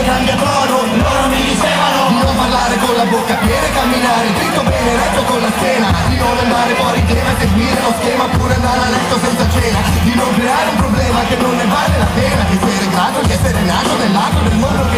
e cambia tono Loro mi dicevano Di non parlare con la bocca piena e camminare Dritto bene retto con la schiena Di non andare fuori tema e seguire lo schema Pure andare a letto senza cena Di non creare un problema che non ne vale la pena Di essere grato, di essere nato del mondo